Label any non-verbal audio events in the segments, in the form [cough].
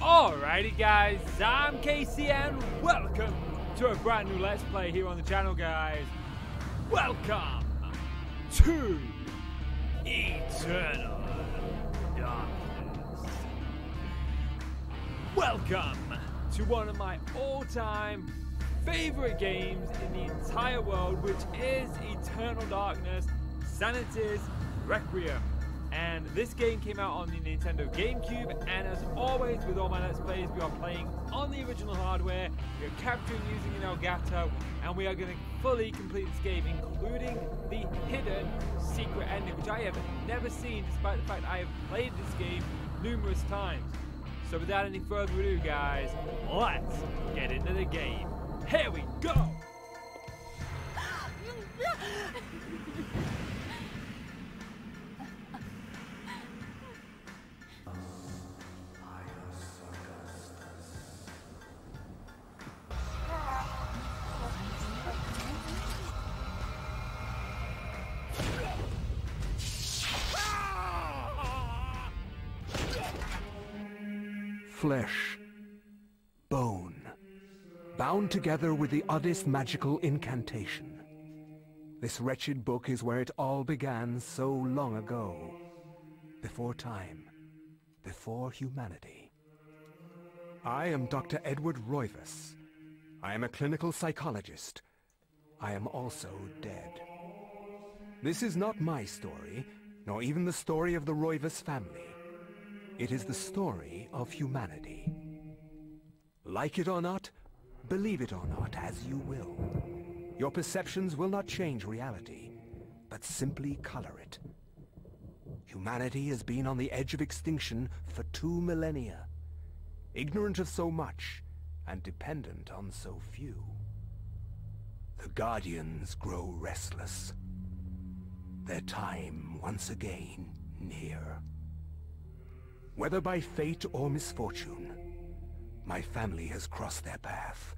Alrighty guys, I'm Casey and welcome to a brand new Let's Play here on the channel guys. Welcome to Eternal Darkness. Welcome to one of my all-time favorite games in the entire world, which is Eternal Darkness Sanity's Requiem. And this game came out on the Nintendo GameCube, and as always with all my Let's Plays, we are playing on the original hardware, we are capturing using an Elgato, and we are going to fully complete this game, including the hidden secret ending, which I have never seen, despite the fact I have played this game numerous times. So without any further ado, guys, let's get into the game. Here we go! [laughs] flesh, bone, bound together with the oddest magical incantation. This wretched book is where it all began so long ago. Before time, before humanity. I am Dr. Edward Roivas. I am a clinical psychologist. I am also dead. This is not my story, nor even the story of the Roivas family. It is the story of humanity. Like it or not, believe it or not, as you will. Your perceptions will not change reality, but simply color it. Humanity has been on the edge of extinction for two millennia, ignorant of so much and dependent on so few. The Guardians grow restless. Their time once again near. Whether by fate or misfortune, my family has crossed their path,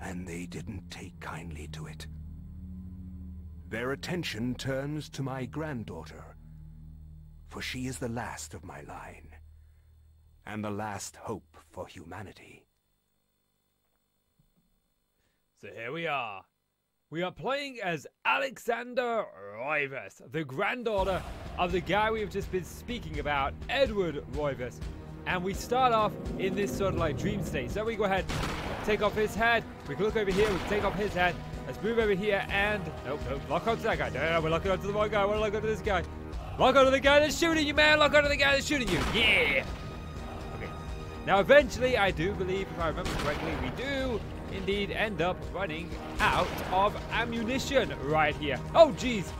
and they didn't take kindly to it. Their attention turns to my granddaughter, for she is the last of my line, and the last hope for humanity. So here we are. We are playing as Alexander Roivas, the granddaughter of the guy we've just been speaking about, Edward Roivas. And we start off in this sort of like dream state. So we go ahead, take off his head. We can look over here, we can take off his head. Let's move over here and... Nope, nope, lock onto that guy. No, no, we're locking onto the wrong guy. We're locking onto this guy. Lock onto the guy that's shooting you, man. Lock onto the guy that's shooting you. Yeah. Okay. Now, eventually, I do believe, if I remember correctly, we do indeed end up running out of ammunition right here. Oh, jeez.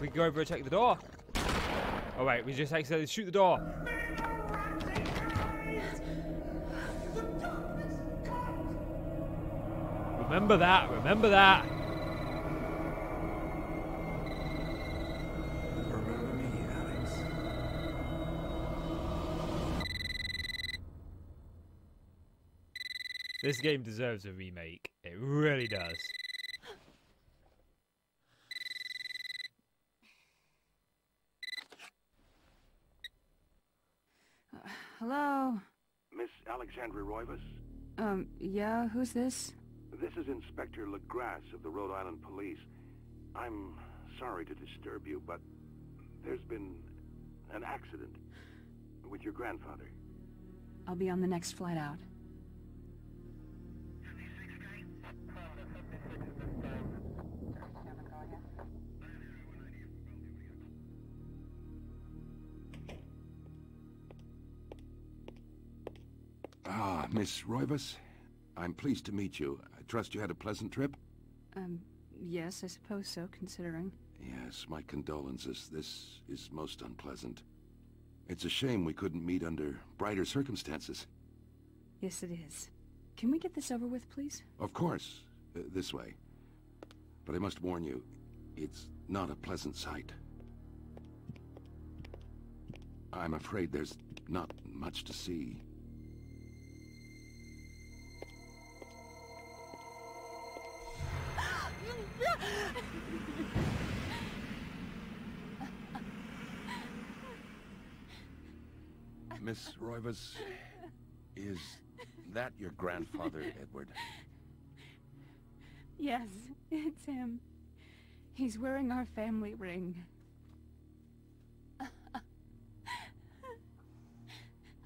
We can go over and check the door. Oh, wait. We just accidentally shoot the door. Remember that. Remember that. This game deserves a remake. It really does. Hello. Miss Alexandra Roivas? Um, yeah, who's this? This is Inspector LeGrasse of the Rhode Island Police. I'm sorry to disturb you, but there's been an accident with your grandfather. I'll be on the next flight out. Miss Roivas. I'm pleased to meet you. I trust you had a pleasant trip? Um, yes, I suppose so, considering. Yes, my condolences. This is most unpleasant. It's a shame we couldn't meet under brighter circumstances. Yes, it is. Can we get this over with, please? Of course, uh, this way. But I must warn you, it's not a pleasant sight. I'm afraid there's not much to see. Miss Roivas, Is that your grandfather, Edward? Yes, it's him. He's wearing our family ring.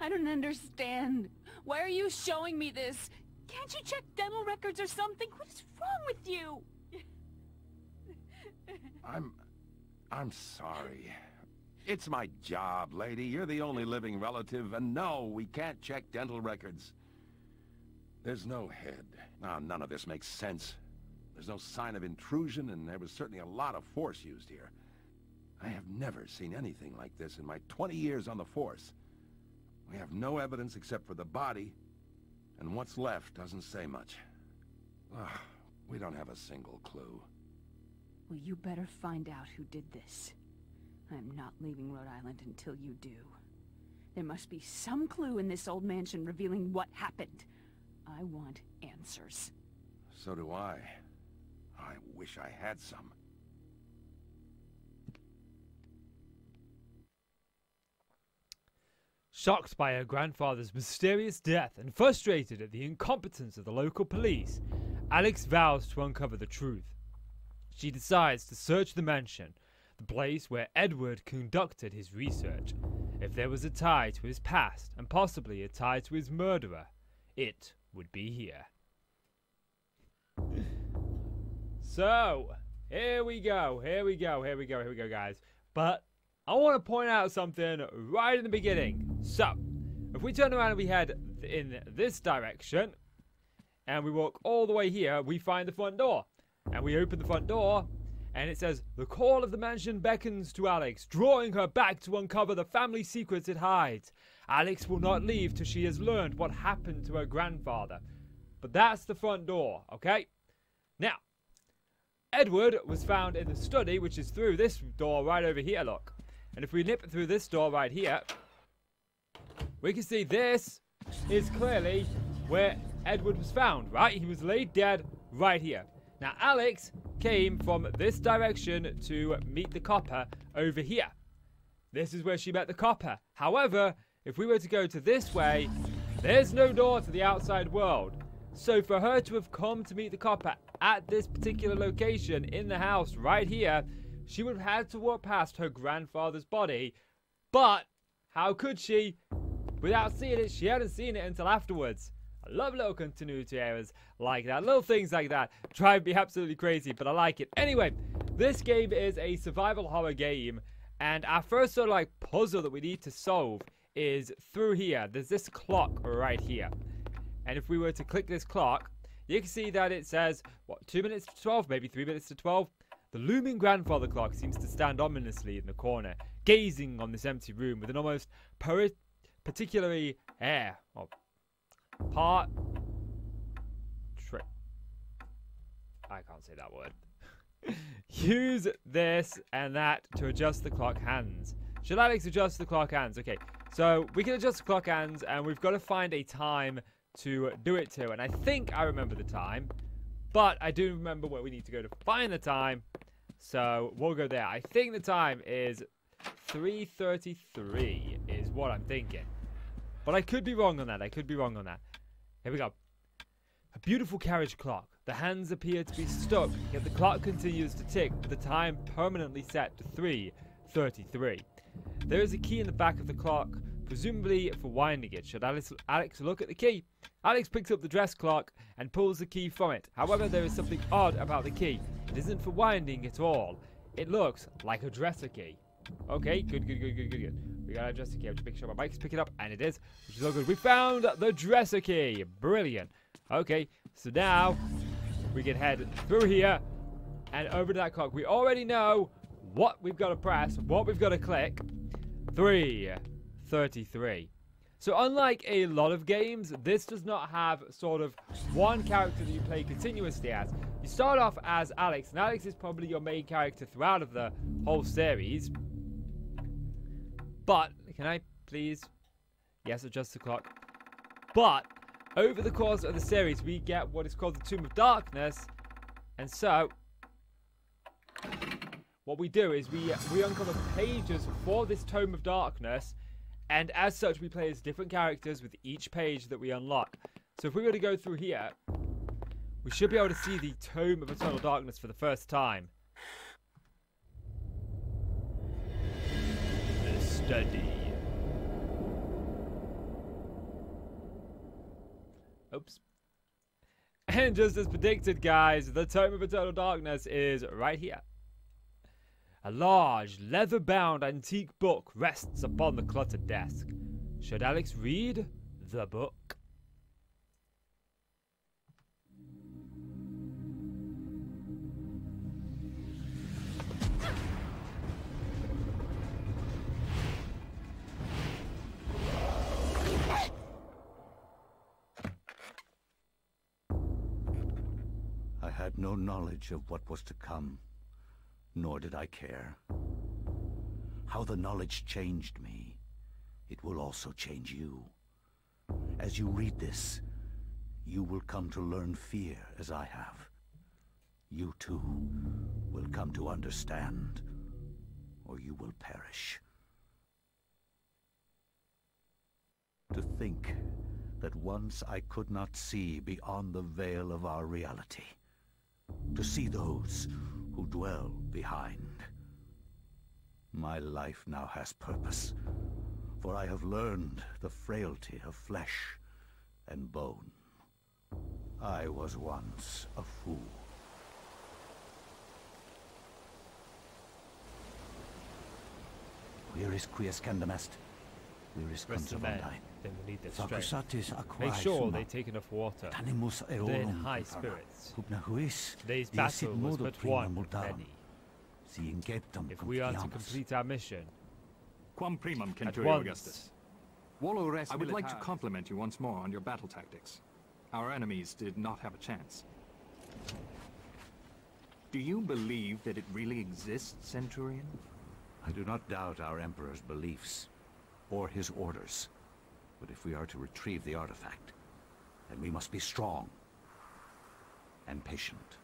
I don't understand. Why are you showing me this? Can't you check dental records or something? What is wrong with you? [laughs] I'm... I'm sorry. It's my job, lady. You're the only living relative, and no, we can't check dental records. There's no head. Ah, none of this makes sense. There's no sign of intrusion, and there was certainly a lot of force used here. I have never seen anything like this in my 20 years on the force. We have no evidence except for the body, and what's left doesn't say much. Ugh, we don't have a single clue. Well, you better find out who did this. I'm not leaving Rhode Island until you do. There must be some clue in this old mansion revealing what happened. I want answers. So do I. I wish I had some. Shocked by her grandfather's mysterious death and frustrated at the incompetence of the local police, Alex vows to uncover the truth. She decides to search the mansion, the place where Edward conducted his research. If there was a tie to his past, and possibly a tie to his murderer, it would be here. So, here we go, here we go, here we go, here we go, guys. But I want to point out something right in the beginning. So, if we turn around and we head in this direction, and we walk all the way here, we find the front door. And we open the front door, and it says, The call of the mansion beckons to Alex, drawing her back to uncover the family secrets it hides. Alex will not leave till she has learned what happened to her grandfather. But that's the front door, okay? Now, Edward was found in the study, which is through this door right over here, look. And if we nip through this door right here, we can see this is clearly where Edward was found, right? He was laid dead right here. Now, Alex came from this direction to meet the copper over here. This is where she met the copper. However, if we were to go to this way, there's no door to the outside world. So for her to have come to meet the copper at this particular location in the house right here, she would have had to walk past her grandfather's body. But how could she? Without seeing it, she hadn't seen it until afterwards. I love little continuity errors like that. Little things like that drive me absolutely crazy, but I like it. Anyway, this game is a survival horror game, and our first sort of like puzzle that we need to solve is through here. There's this clock right here. And if we were to click this clock, you can see that it says, what, 2 minutes to 12, maybe 3 minutes to 12? The looming grandfather clock seems to stand ominously in the corner, gazing on this empty room with an almost particularly air, or part, trick. I can't say that word. [laughs] Use this and that to adjust the clock hands. Should Alex adjust the clock hands? Okay, so we can adjust the clock hands and we've got to find a time to do it to. And I think I remember the time, but I do remember where we need to go to find the time. So we'll go there. I think the time is 3.33 is what I'm thinking. But I could be wrong on that. I could be wrong on that. Here we go. A beautiful carriage clock. The hands appear to be stuck, yet the clock continues to tick with the time permanently set to 3.33. There is a key in the back of the clock, presumably for winding it. Should Alex, Alex look at the key? Alex picks up the dress clock and pulls the key from it. However, there is something odd about the key. It isn't for winding at all. It looks like a dresser key. Okay, good, good, good, good, good, good. We got a dresser key. I have to make sure my bike's picking up, and it is, which is all good. We found the dresser key. Brilliant. Okay, so now we can head through here and over to that clock. We already know what we've got to press, what we've got to click. 333. So unlike a lot of games, this does not have sort of one character that you play continuously as. You start off as Alex, and Alex is probably your main character throughout of the whole series. But, can I please? Yes, adjust the clock. But, over the course of the series, we get what is called the Tome of Darkness. And so, what we do is we we uncover pages for this Tome of Darkness, And as such, we play as different characters with each page that we unlock. So if we were to go through here, we should be able to see the Tome of Eternal Darkness for the first time. Study. Oops. [laughs] And just as predicted, guys, the Tome of Eternal Darkness is right here. A large, leather-bound antique book rests upon the cluttered desk. Should Alex read the book? Knowledge of what was to come, nor did I care. How the knowledge changed me, it will also change you. As you read this, you will come to learn fear as I have. You too will come to understand, or you will perish. To think that once I could not see beyond the veil of our reality. To see those who dwell behind. My life now has purpose, for I have learned the frailty of flesh and bone. I was once a fool. Where is Quies Candamast? Where is Rest the men, Conservandine? They will need their strength. Make sure they take enough water. They're in high spirits. Hubna huis, Today's battle was but one of many. If we are to complete our mission, Quam primum, at Centurio Augustus. Volo res I would like to compliment you once more on your battle tactics. Our enemies did not have a chance. Do you believe that it really exists, Centurion? I do not doubt our Emperor's beliefs, or his orders. But if we are to retrieve the artifact, then we must be strong and patient.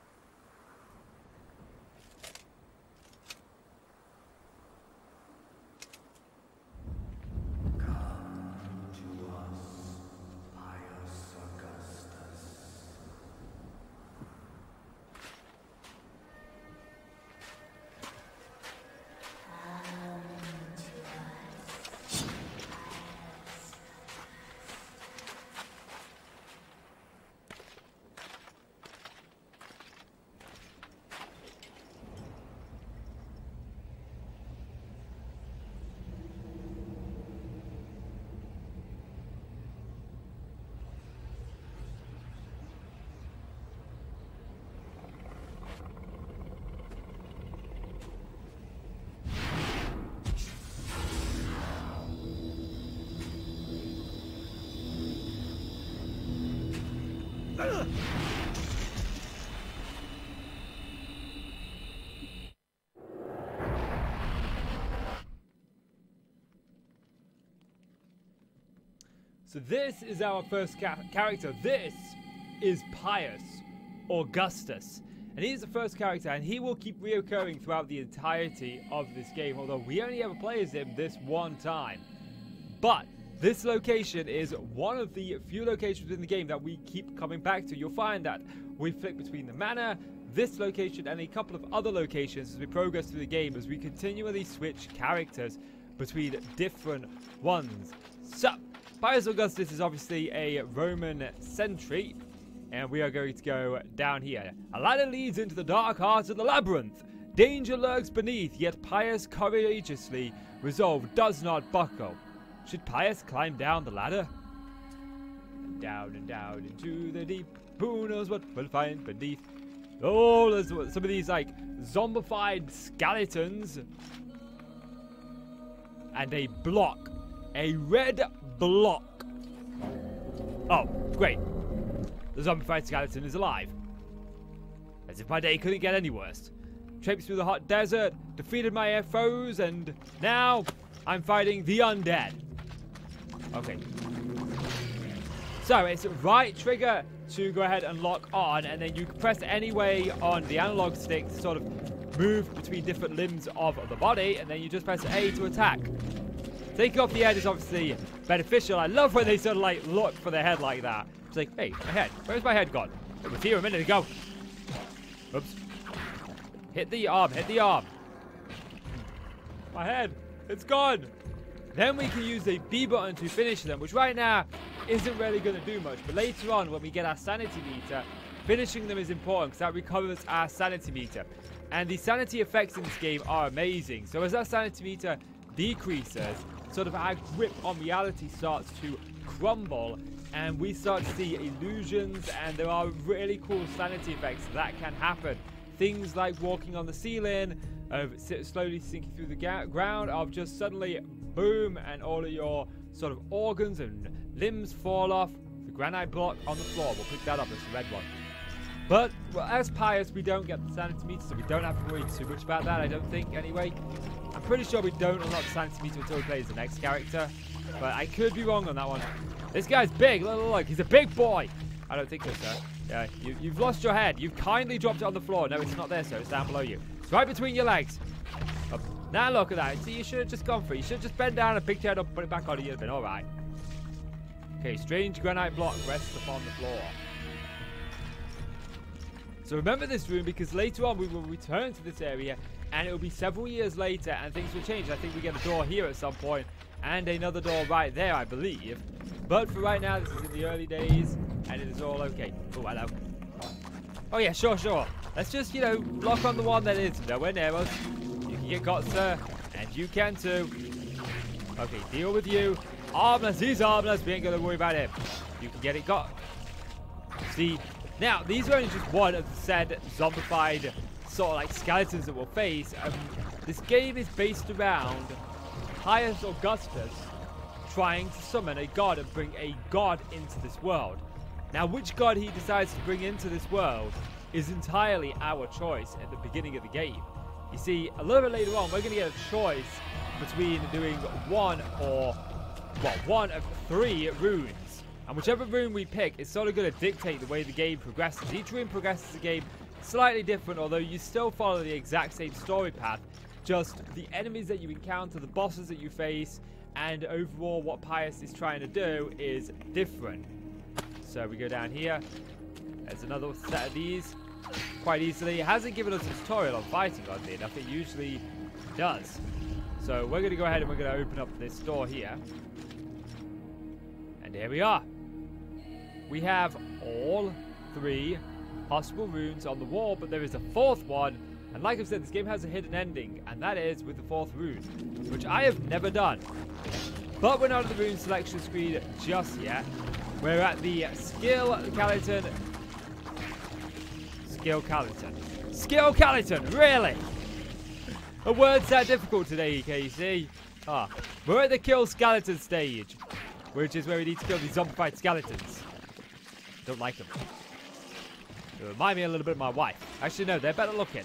So this is our first ca- character. This is Pious Augustus. And he's the first character, and he will keep reoccurring throughout the entirety of this game, although we only ever play as him this one time. But this location is one of the few locations in the game that we keep coming back to. You'll find that we flick between the manor, this location, and a couple of other locations as we progress through the game as we continually switch characters between different ones. So, Pious Augustus is obviously a Roman sentry, and we are going to go down here. A ladder leads into the dark heart of the labyrinth. Danger lurks beneath, yet Pious courageously resolved does not buckle. Should Pious climb down the ladder? And down and down into the deep. Who knows what we'll find beneath? Oh, there's some of these like zombified skeletons. And a block. A red block. Oh, great. The zombified skeleton is alive. As if my day couldn't get any worse. Traipsed through the hot desert, defeated my foes, and now I'm fighting the undead. Okay. So it's right trigger to go ahead and lock on, and then you can press any way on the analog stick to sort of move between different limbs of the body, and then you just press A to attack. Taking off the head is obviously beneficial. I love when they sort of like look for the head like that. It's like, hey, my head. Where's my head gone? It was here a minute ago. Oops. Hit the arm, hit the arm. My head, it's gone. Then we can use the B button to finish them, which right now isn't really going to do much. But later on, when we get our sanity meter, finishing them is important because that recovers our sanity meter. And the sanity effects in this game are amazing. So as that sanity meter decreases, sort of our grip on reality starts to crumble and we start to see illusions and there are really cool sanity effects that can happen. Things like walking on the ceiling, of slowly sinking through the ground, of just suddenly boom and all of your sort of organs and limbs fall off. The granite block on the floor, we'll pick that up, it's the red one. But well, as Pious, we don't get the sanity meter, so we don't have to worry too much about that, I don't think, anyway. I'm pretty sure we don't unlock the sanity meter until we play as the next character, but I could be wrong on that one. This guy's big, look, look, look, he's a big boy! I don't think so, sir. Yeah, you, you've lost your head. You've kindly dropped it on the floor. No, it's not there, sir. It's down below you. It's right between your legs. Now look at that. See, you should have just gone for it. You should have just bent down and picked head up and put it back on. You'd have been all right. Okay, strange granite block rests upon the floor. So remember this room because later on we will return to this area and it will be several years later and things will change. I think we get a door here at some point and another door right there, I believe. But for right now, this is in the early days and it is all okay. Oh, hello. Oh yeah, sure, sure. Let's just, you know, lock on the one that is nowhere near us. Get got, sir, and you can too. Okay, deal with you. Armless, he's armless. We ain't gonna worry about him. You can get it got. See, now, these are only just one of the said zombified sort of like skeletons that we'll face. Um, this game is based around Pious Augustus trying to summon a god and bring a god into this world. Now, which god he decides to bring into this world is entirely our choice at the beginning of the game. You see, a little bit later on, we're going to get a choice between doing one or, well, one of three runes. And whichever rune we pick is sort of going to dictate the way the game progresses. Each rune progresses the game slightly different, although you still follow the exact same story path. Just the enemies that you encounter, the bosses that you face, and overall what Pious is trying to do is different. So we go down here. There's another set of these. Quite easily. It hasn't given us a tutorial on fighting, oddly enough. It usually does. So we're going to go ahead and we're going to open up this door here. And here we are. We have all three possible runes on the wall, but there is a fourth one. And like I've said, this game has a hidden ending, and that is with the fourth rune, which I have never done. But we're not at the rune selection screen just yet. We're at the skill Caliton. Skill Caliton. Skill Caliton, really? A word's that difficult today, Casey. Ah, we're at the kill skeleton stage, which is where we need to kill these zombified skeletons. Don't like them. They remind me a little bit of my wife. Actually, no, they're better looking.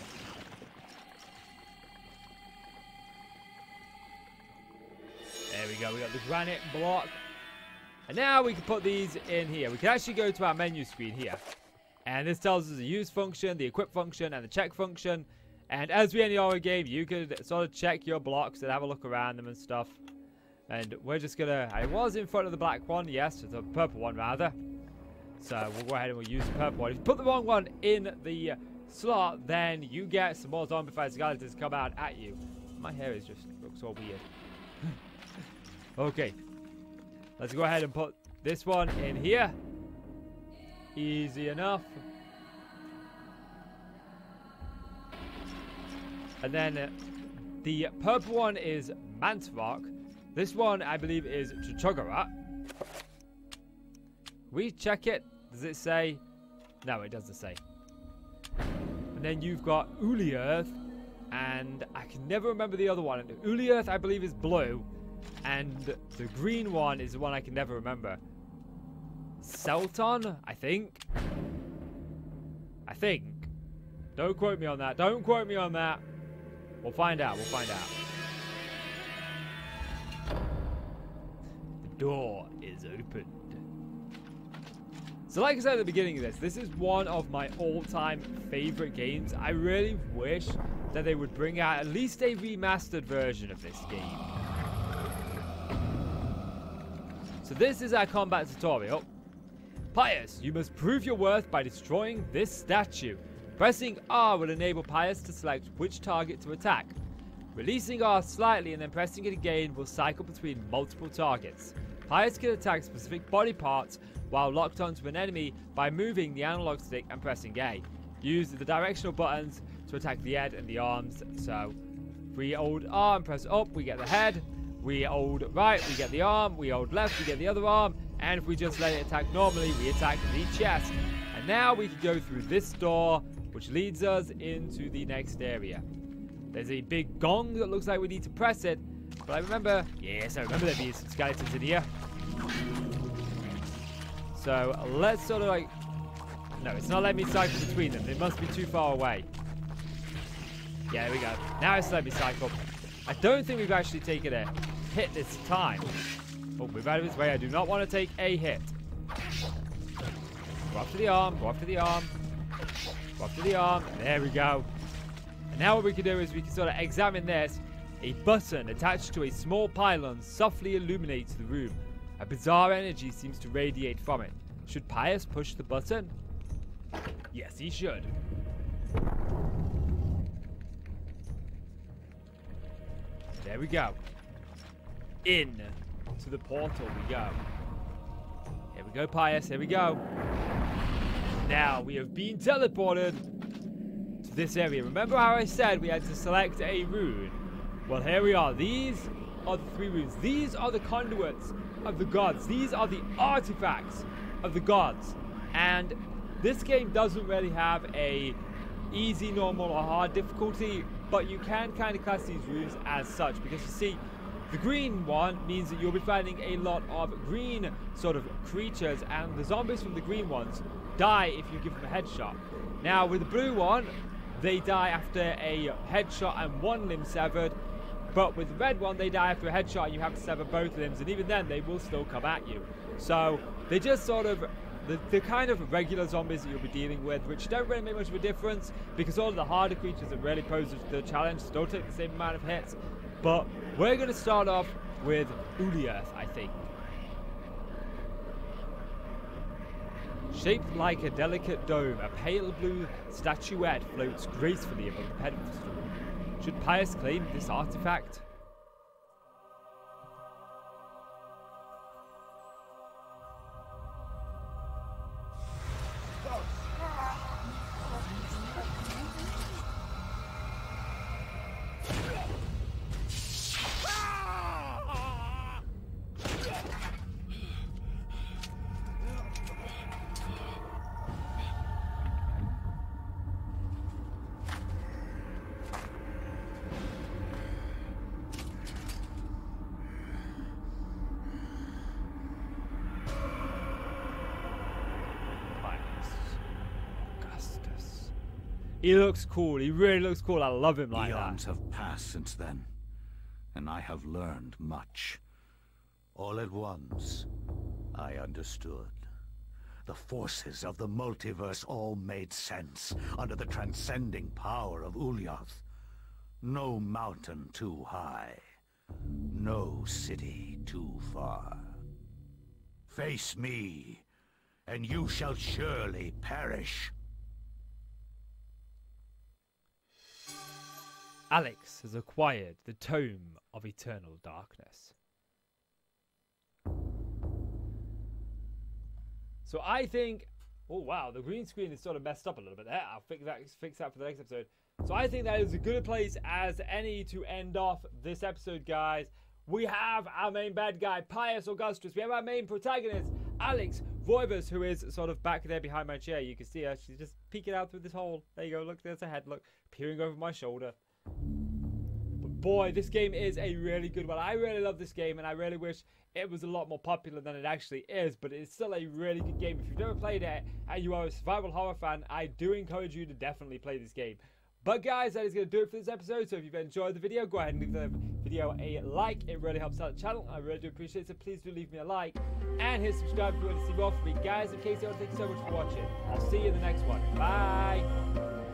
There we go. We got the granite block. And now we can put these in here. We can actually go to our menu screen here. And this tells us the use function, the equip function, and the check function. And as we any other game, you could sort of check your blocks and have a look around them and stuff. And we're just gonna... I was in front of the black one, yes, the purple one rather. So we'll go ahead and we'll use the purple one. If you put the wrong one in the slot, then you get some more zombified skeletons come out at you. My hair is just looks all weird. [laughs] okay. Let's go ahead and put this one in here. Easy enough. And then uh, the purple one is Mantarok. This one, I believe, is Chuchugarat. We check it. Does it say? No, it doesn't say. And then you've got Earth, and I can never remember the other one. Ulyaoth, I believe, is blue, and the green one is the one I can never remember. Selton, I think. I think. Don't quote me on that. Don't quote me on that. We'll find out. We'll find out. The door is opened. So like I said at the beginning of this, this is one of my all-time favorite games. I really wish that they would bring out at least a remastered version of this game. So this is our combat tutorial. Pious, you must prove your worth by destroying this statue. Pressing R will enable Pious to select which target to attack. Releasing R slightly and then pressing it again will cycle between multiple targets. Pious can attack specific body parts while locked onto an enemy by moving the analog stick and pressing A. Use the directional buttons to attack the head and the arms. So, we hold R and press up, we get the head. We hold right, we get the arm. We hold left, we get the other arm. And if we just let it attack normally, we attack the chest. And now we can go through this door, which leads us into the next area. There's a big gong that looks like we need to press it. But I remember, yes, I remember there being some skeletons in here. So let's sort of like, no, it's not letting me cycle between them. They must be too far away. Yeah, there we go. Now it's letting me cycle. I don't think we've actually taken a hit this time. Oh, move out of his way. I do not want to take a hit. Go after the arm. Go after the arm. Go after the arm. There we go. And now what we can do is we can sort of examine this. A button attached to a small pylon softly illuminates the room. A bizarre energy seems to radiate from it. Should Pious push the button? Yes, he should. There we go. In to the portal we go. Here we go, Pious. Here we go. Now we have been teleported to this area. Remember how I said we had to select a rune? Well, here we are. These are the three runes. These are the conduits of the gods. These are the artifacts of the gods. And this game doesn't really have a easy, normal, or hard difficulty, but you can kind of class these runes as such because you see, the green one means that you'll be finding a lot of green sort of creatures, and the zombies from the green ones die if you give them a headshot. Now, with the blue one, they die after a headshot and one limb severed, but with the red one, they die after a headshot and you have to sever both limbs, and even then, they will still come at you. So, they just sort of the, the kind of regular zombies that you'll be dealing with, which don't really make much of a difference because all of the harder creatures that really pose the challenge don't take the same amount of hits. But we're going to start off with Ulyaoth, I think. Shaped like a delicate dome, a pale blue statuette floats gracefully above the pedestal. Should Pious claim this artifact? He looks cool. He really looks cool. I love him like Eons that. have passed since then, and I have learned much. All at once, I understood. The forces of the multiverse all made sense under the transcending power of Ulyaoth. No mountain too high. No city too far. Face me, and you shall surely perish. Alex has acquired the Tome of Eternal Darkness. So I think, oh wow, the green screen is sort of messed up a little bit there. I'll fix that, fix that for the next episode. So I think that is a good place as any to end off this episode, guys. We have our main bad guy, Pious Augustus. We have our main protagonist, Alex Roivas, who is sort of back there behind my chair. You can see her. She's just peeking out through this hole. There you go. Look, there's her head. Look, peering over my shoulder. Boy, this game is a really good one. I really love this game, and I really wish it was a lot more popular than it actually is. But it's still a really good game. If you've never played it and you are a survival horror fan, I do encourage you to definitely play this game. But guys, that is going to do it for this episode. So if you've enjoyed the video, go ahead and leave the video a like. It really helps out the channel. I really do appreciate it. So please do leave me a like. And hit subscribe if you want to see more from me. Guys, in case you want, thank you so much for watching. I'll see you in the next one. Bye.